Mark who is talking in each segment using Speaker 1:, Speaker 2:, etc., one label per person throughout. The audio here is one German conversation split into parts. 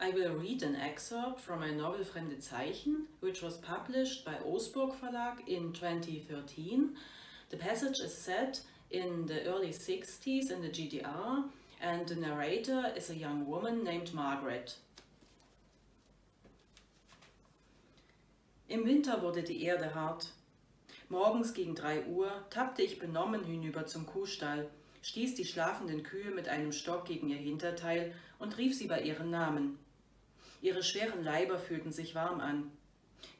Speaker 1: I will read an excerpt from my novel Fremde Zeichen, which was published by Osburg Verlag in 2013. The passage is set in the early 60s in the GDR, and the narrator is a young woman named Margaret. Im Winter wurde die Erde hart. Morgens gegen drei Uhr tappte ich benommen hinüber zum Kuhstall, stieß die schlafenden Kühe mit einem Stock gegen ihr Hinterteil und rief sie bei ihren Namen. Ihre schweren Leiber fühlten sich warm an.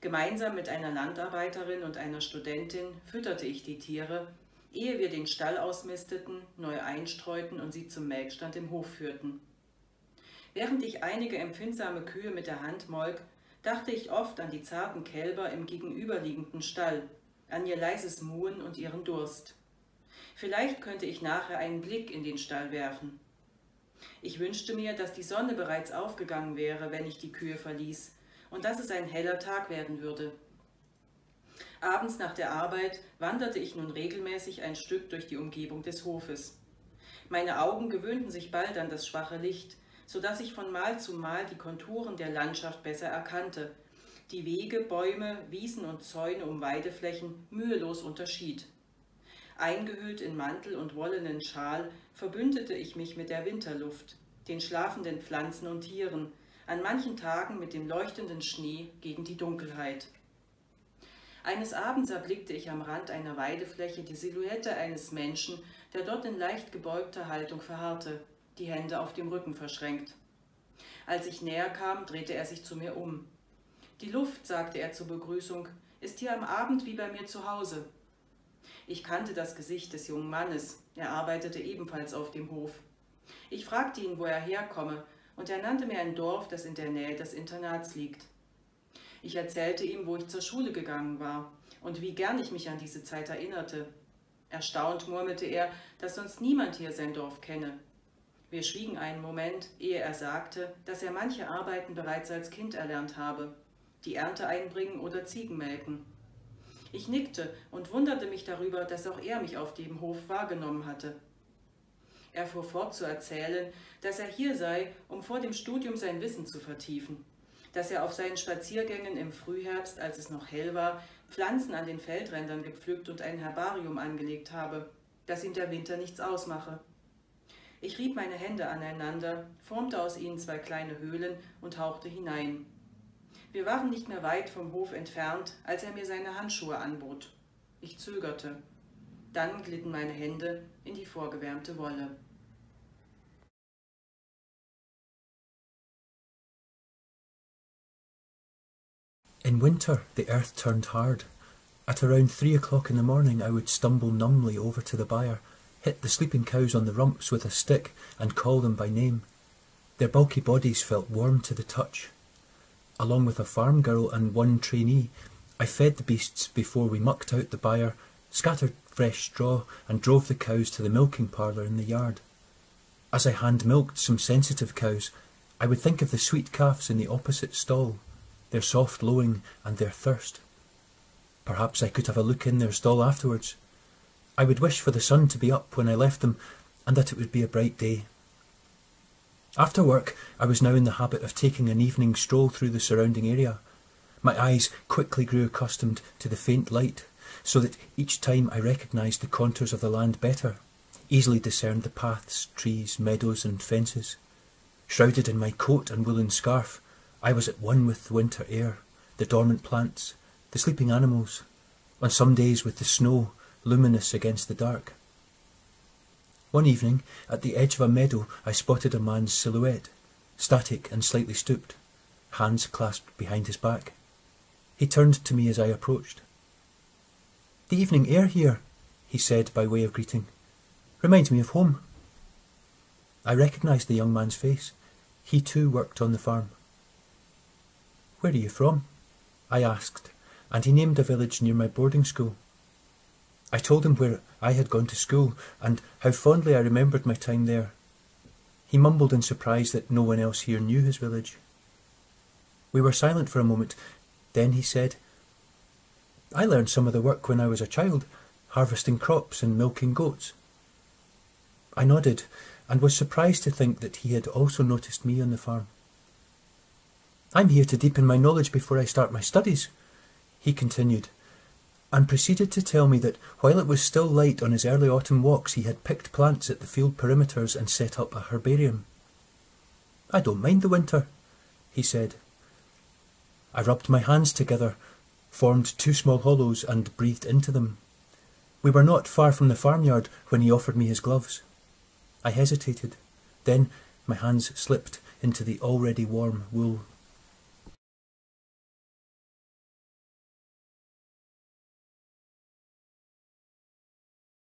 Speaker 1: Gemeinsam mit einer Landarbeiterin und einer Studentin fütterte ich die Tiere, ehe wir den Stall ausmisteten, neu einstreuten und sie zum Melkstand im Hof führten. Während ich einige empfindsame Kühe mit der Hand molk, dachte ich oft an die zarten Kälber im gegenüberliegenden Stall, an ihr leises Muhen und ihren Durst. Vielleicht könnte ich nachher einen Blick in den Stall werfen. Ich wünschte mir, dass die Sonne bereits aufgegangen wäre, wenn ich die Kühe verließ, und dass es ein heller Tag werden würde. Abends nach der Arbeit wanderte ich nun regelmäßig ein Stück durch die Umgebung des Hofes. Meine Augen gewöhnten sich bald an das schwache Licht, so dass ich von Mal zu Mal die Konturen der Landschaft besser erkannte, die Wege, Bäume, Wiesen und Zäune um Weideflächen mühelos unterschied. Eingehüllt in Mantel und wollenen Schal verbündete ich mich mit der Winterluft, den schlafenden Pflanzen und Tieren, an manchen Tagen mit dem leuchtenden Schnee gegen die Dunkelheit. Eines Abends erblickte ich am Rand einer Weidefläche die Silhouette eines Menschen, der dort in leicht gebeugter Haltung verharrte, die Hände auf dem Rücken verschränkt. Als ich näher kam, drehte er sich zu mir um. Die Luft, sagte er zur Begrüßung, ist hier am Abend wie bei mir zu Hause. Ich kannte das Gesicht des jungen Mannes, er arbeitete ebenfalls auf dem Hof. Ich fragte ihn, wo er herkomme, und er nannte mir ein Dorf, das in der Nähe des Internats liegt. Ich erzählte ihm, wo ich zur Schule gegangen war und wie gern ich mich an diese Zeit erinnerte. Erstaunt murmelte er, dass sonst niemand hier sein Dorf kenne. Wir schwiegen einen Moment, ehe er sagte, dass er manche Arbeiten bereits als Kind erlernt habe, die Ernte einbringen oder Ziegen melken. Ich nickte und wunderte mich darüber, dass auch er mich auf dem Hof wahrgenommen hatte. Er fuhr fort zu erzählen, dass er hier sei, um vor dem Studium sein Wissen zu vertiefen dass er auf seinen Spaziergängen im Frühherbst, als es noch hell war, Pflanzen an den Feldrändern gepflückt und ein Herbarium angelegt habe, dass ihm der Winter nichts ausmache. Ich rieb meine Hände aneinander, formte aus ihnen zwei kleine Höhlen und hauchte hinein. Wir waren nicht mehr weit vom Hof entfernt, als er mir seine Handschuhe anbot. Ich zögerte. Dann glitten meine Hände in die vorgewärmte Wolle.
Speaker 2: In winter, the earth turned hard. At around three o'clock in the morning, I would stumble numbly over to the byre, hit the sleeping cows on the rumps with a stick, and call them by name. Their bulky bodies felt warm to the touch. Along with a farm girl and one trainee, I fed the beasts before we mucked out the byre, scattered fresh straw, and drove the cows to the milking parlour in the yard. As I hand milked some sensitive cows, I would think of the sweet calves in the opposite stall their soft lowing, and their thirst. Perhaps I could have a look in their stall afterwards. I would wish for the sun to be up when I left them, and that it would be a bright day. After work, I was now in the habit of taking an evening stroll through the surrounding area. My eyes quickly grew accustomed to the faint light, so that each time I recognised the contours of the land better, easily discerned the paths, trees, meadows, and fences. Shrouded in my coat and woollen scarf, I was at one with the winter air, the dormant plants, the sleeping animals, on some days with the snow luminous against the dark. One evening, at the edge of a meadow, I spotted a man's silhouette, static and slightly stooped, hands clasped behind his back. He turned to me as I approached. The evening air here, he said by way of greeting, reminds me of home. I recognised the young man's face. He too worked on the farm. Where are you from? I asked, and he named a village near my boarding school. I told him where I had gone to school and how fondly I remembered my time there. He mumbled in surprise that no one else here knew his village. We were silent for a moment. Then he said, I learned some of the work when I was a child, harvesting crops and milking goats. I nodded and was surprised to think that he had also noticed me on the farm. I'm here to deepen my knowledge before I start my studies, he continued, and proceeded to tell me that while it was still light on his early autumn walks, he had picked plants at the field perimeters and set up a herbarium. I don't mind the winter, he said. I rubbed my hands together, formed two small hollows, and breathed into them. We were not far from the farmyard when he offered me his gloves. I hesitated. Then my hands slipped into the already warm wool